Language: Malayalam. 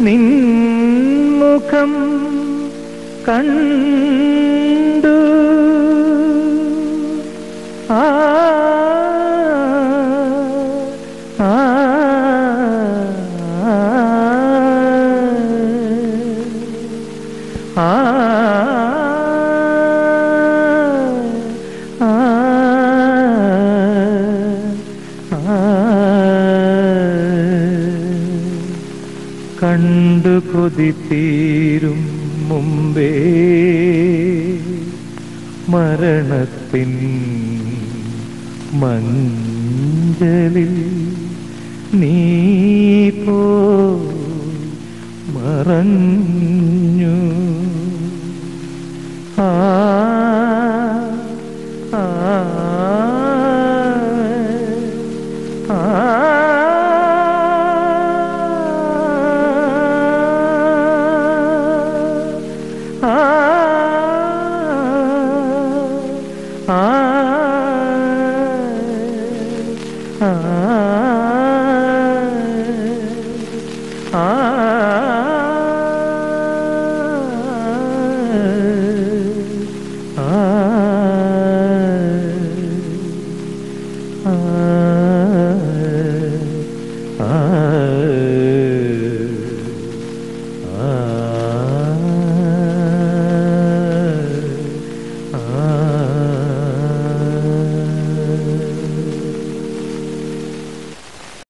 നിൻമുഖം കണ്ടു ആ Ah കണ്ടു കൊതിത്തീരും തീരും മുമ്പേ. മരണത്തിൻ മഞ്ചലിൽ നീ പോ മറഞ്ഞു. ആ Ah.